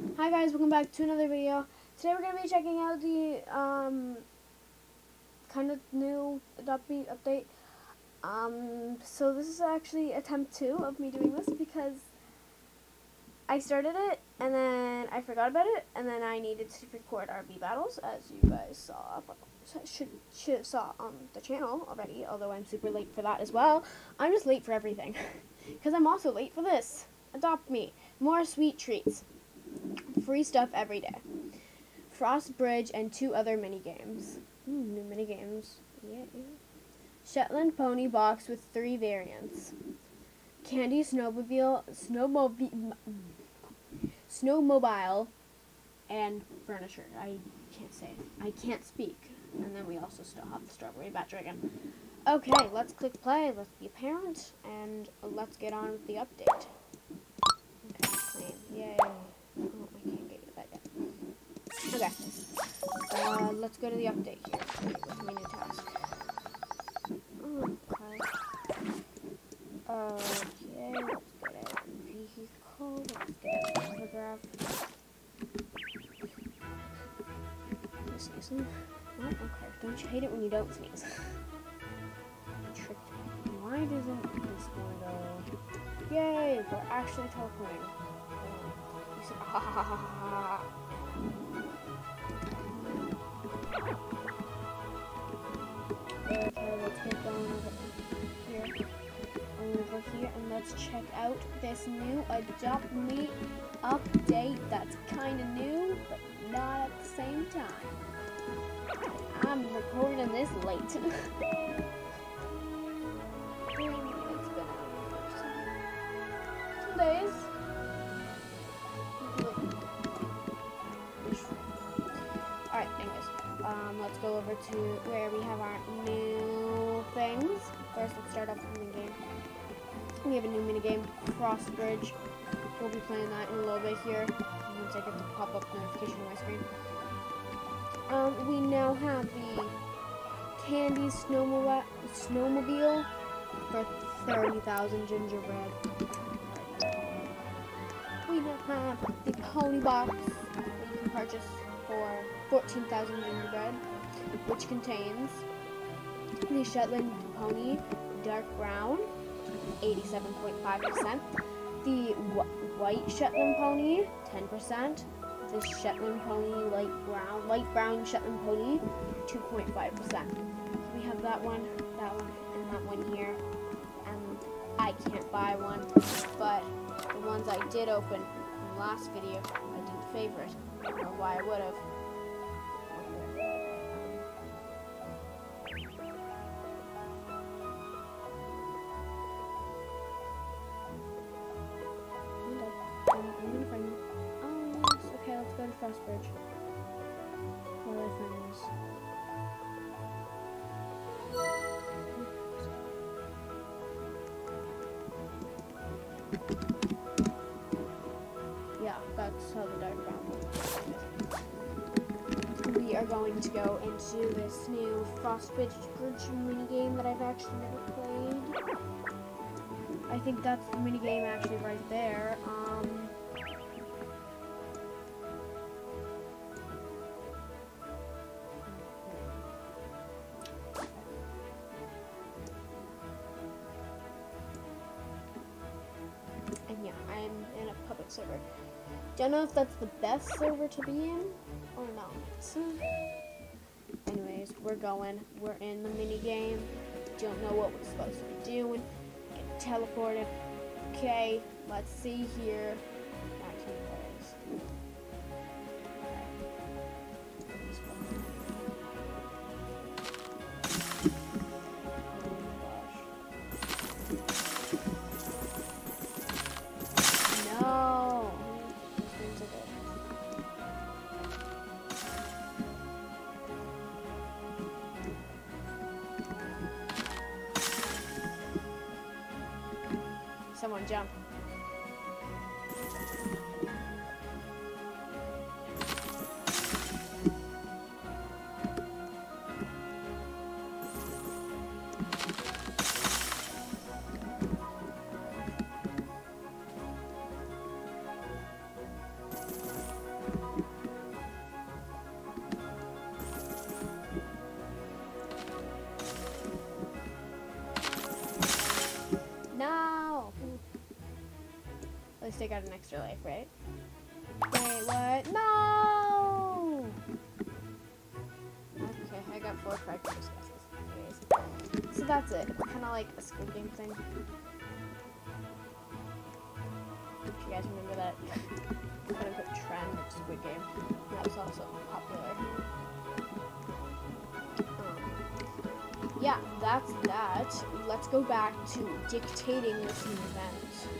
Hi guys, welcome back to another video. Today we're going to be checking out the um, kind of new Adopt Me update. Um, so this is actually attempt two of me doing this because I started it and then I forgot about it and then I needed to record our RB battles as you guys saw should should saw on the channel already. Although I'm super late for that as well. I'm just late for everything because I'm also late for this. Adopt Me, more sweet treats. Free stuff every day. Frost Bridge and two other mini games. Ooh, hmm, new mini games. Shetland Pony box with three variants. Candy Snowmobile, Snowmobile, mm. Snowmobile, and furniture. I can't say it. I can't speak. And then we also still have the Strawberry Bat Dragon. Okay, let's click play. Let's be a parent, and let's get on with the update. Okay, Yay. Oh, I can't get that yet. Okay. Uh, let's go to the update here. My new task? Okay. Okay, let's get a vehicle. Let's get a photograph. Oh, okay. Don't you hate it when you don't sneeze? Why doesn't this one go? Yay! We're actually teleporting. You check out this new Adopt Me update that's kind of new, but not at the same time. I'm recording this late. Um, let's go over to where we have our new things. First, let's start off with the game. We have a new mini game, Frost Bridge. We'll be playing that in a little bit here. Once I get the pop-up notification on my screen. Um, we now have the Candy Snowmobile, snowmobile for 30,000 gingerbread. We now have the Pony Box that you can purchase for 14,000 gingerbread, which contains the Shetland Pony Dark Brown, 87.5%, the wh White Shetland Pony, 10%, the Shetland Pony Light Brown, Light Brown Shetland Pony, 2.5%. We have that one, that one, and that one here, and I can't buy one, but the ones I did open in the last video, I didn't favorite. I don't know why I would have. Find this? Yeah, that's how the dark brown We are going to go into this new Frostbridge Bridge mini game that I've actually never played. I think that's the mini game actually right there. Um, server. Don't know if that's the best server to be in or not. Anyways, we're going. We're in the mini game. Don't know what we're supposed to be doing. Get teleported. Okay, let's see here. I got an extra life, right? Wait, what? No! Okay, I got four guesses. Anyways. So that's it. Kind of like a Squid Game thing. If you guys remember that quote unquote trend of Squid Game, that was also popular. Um, yeah, that's that. Let's go back to dictating this event.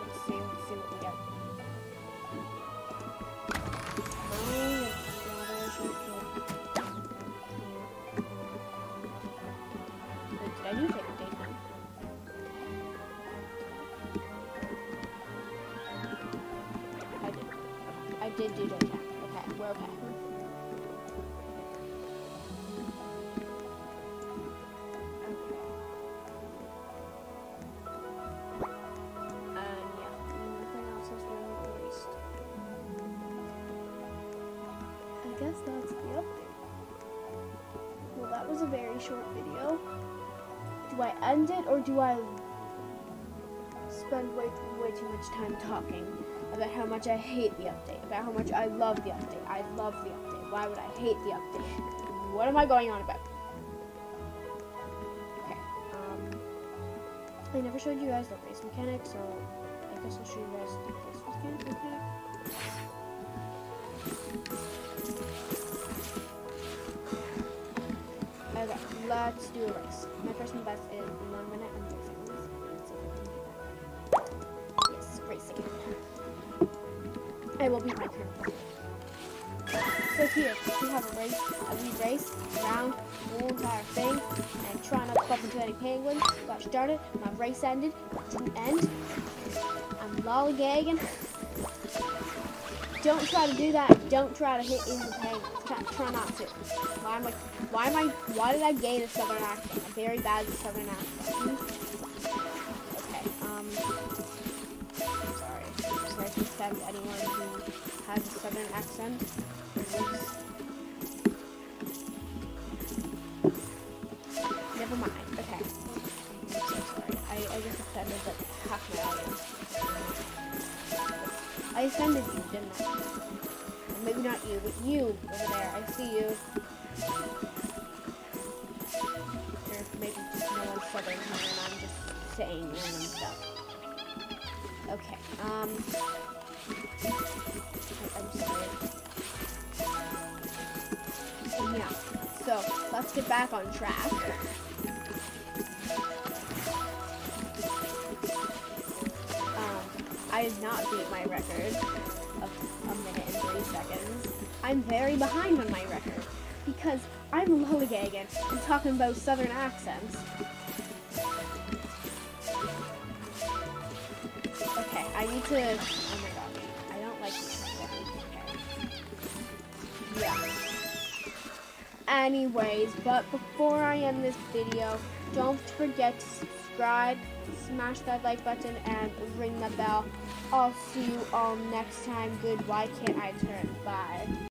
short video. Do I end it or do I spend way, way too much time talking about how much I hate the update, about how much I love the update? I love the update. Why would I hate the update? What am I going on about? Okay. Um, I never showed you guys the race mechanic, so I guess I'll show you guys the My and best is one minute and six seconds. Yes, racing. I will beat my current. So here, we have a race, a lead race, round, the whole entire thing, and try not to bump into any penguins. Got started, my race ended, didn't end. I'm lollygagging. Don't try to do that. Don't try to hit into the penguins. Try, try not to. Why am I, why am I, why did I gain a southern accent? I'm very bad southern accent. Okay, um, sorry. Sorry to offend anyone who has a southern accent. Never mind. Okay. I'm so sorry. I, I just offended like half my audience. I offended you, didn't I? Maybe not you, but you over there. I see you. Or maybe just no one's southern here and I'm just saying random stuff. Okay, um... I'm sorry. Yeah, so let's get back on track. I did not beat my record of a minute and three seconds. I'm very behind on my record because I'm lollygagging and talking about southern accents. Okay, I need to. Oh my god, I don't like seconds. Okay. Yeah. Anyways, but before I end this video, don't forget to subscribe, smash that like button, and ring the bell. I'll see you all next time. Good. Why can't I turn? Bye.